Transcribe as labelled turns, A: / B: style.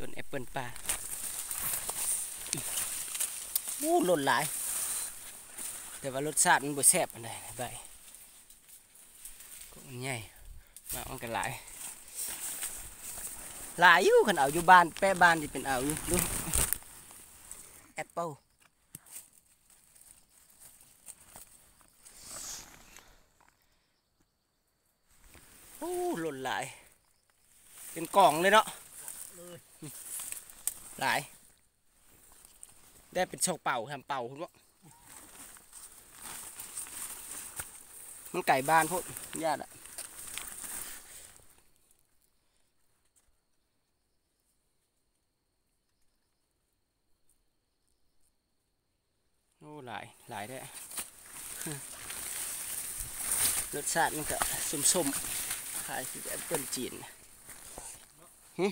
A: ต้นแอปเปิลป่าอู้หล่นหลาย แต่ว่ารสชาติมันบ่แซ่บปานใดใบก็มันใหญ่มากมันก็หลาย หลายอยู่คันเอาอยู่บ้านแปะบ้านที่เป็นเอาอยู่ดูแอปเปิลโอ้หล่นหลาย เป็นกล่องเลยเนาะ หลาย ได้เป็นโช่องเป่าทำเป่าคุณวะมันไก่บ้านพวกญาติอะโอ้หลาย หลายได้รสชาติมันก็สมๆคล้ายคือแอปเปิลจีนนะหึ